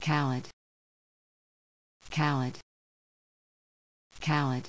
Coward. Coward. Coward.